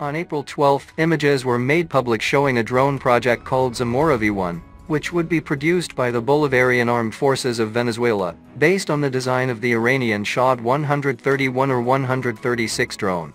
On April 12, images were made public showing a drone project called Zamora V1, which would be produced by the Bolivarian Armed Forces of Venezuela, based on the design of the Iranian Shahed 131 or 136 drone.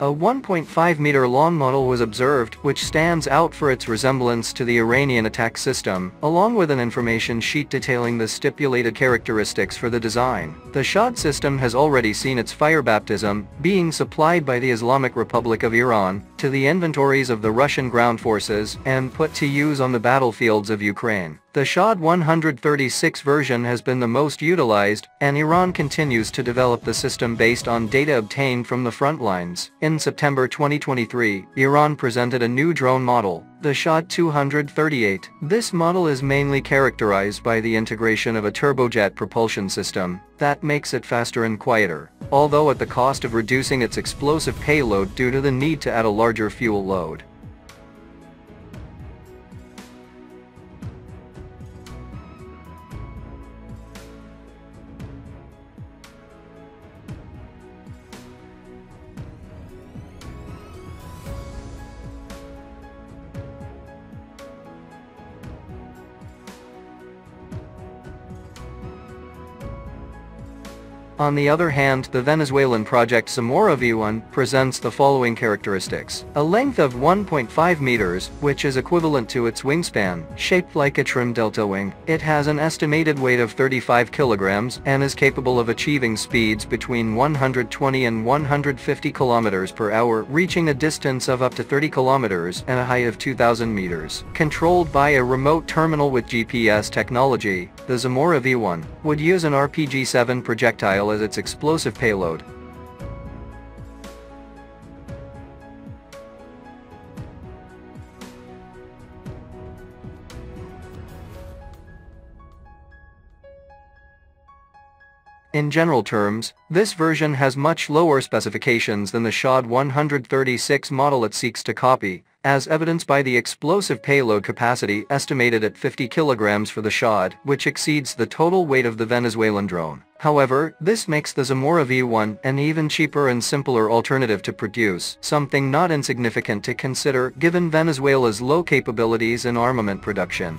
A 1.5 meter long model was observed which stands out for its resemblance to the Iranian attack system, along with an information sheet detailing the stipulated characteristics for the design. The Shahed system has already seen its fire baptism, being supplied by the Islamic Republic of Iran, to the inventories of the Russian ground forces and put to use on the battlefields of Ukraine. The Shahed 136 version has been the most utilized, and Iran continues to develop the system based on data obtained from the front lines. In September 2023, Iran presented a new drone model, the Shahed 238. This model is mainly characterized by the integration of a turbojet propulsion system that makes it faster and quieter, although at the cost of reducing its explosive payload due to the need to add a larger fuel load. On the other hand, the Venezuelan project Zamora V1 presents the following characteristics. A length of 1.5 meters, which is equivalent to its wingspan, shaped like a trim delta wing. It has an estimated weight of 35 kilograms and is capable of achieving speeds between 120 and 150 kilometers per hour, reaching a distance of up to 30 kilometers and a height of 2,000 meters. Controlled by a remote terminal with GPS technology, the Zamora V1 would use an RPG-7 projectile as its explosive payload. In general terms, this version has much lower specifications than the Shahed 136 model it seeks to copy, as evidenced by the explosive payload capacity estimated at 50 kilograms for the Shahed, which exceeds the total weight of the Venezuelan drone. However, this makes the Zamora V1 an even cheaper and simpler alternative to produce, something not insignificant to consider given Venezuela's low capabilities in armament production.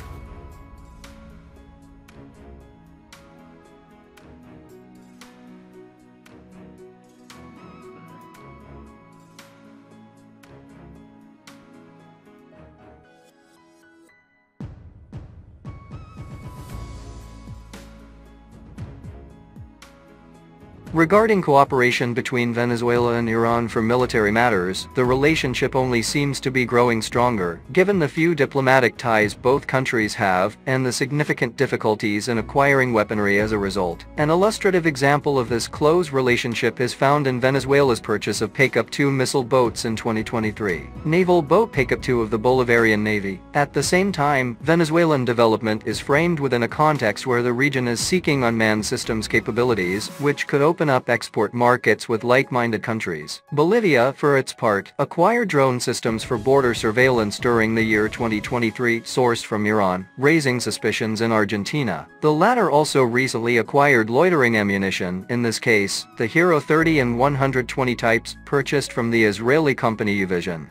Regarding cooperation between Venezuela and Iran for military matters, the relationship only seems to be growing stronger, given the few diplomatic ties both countries have, and the significant difficulties in acquiring weaponry as a result. An illustrative example of this close relationship is found in Venezuela's purchase of Peykaap 2 missile boats in 2023. Naval boat Peykaap 2 of the Bolivarian Navy. At the same time, Venezuelan development is framed within a context where the region is seeking unmanned systems capabilities, which could open open up export markets with like-minded countries. Bolivia, for its part, acquired drone systems for border surveillance during the year 2023 sourced from Iran, raising suspicions in Argentina. The latter also recently acquired loitering ammunition, in this case, the Hero 30 and 120 types, purchased from the Israeli company Uvision.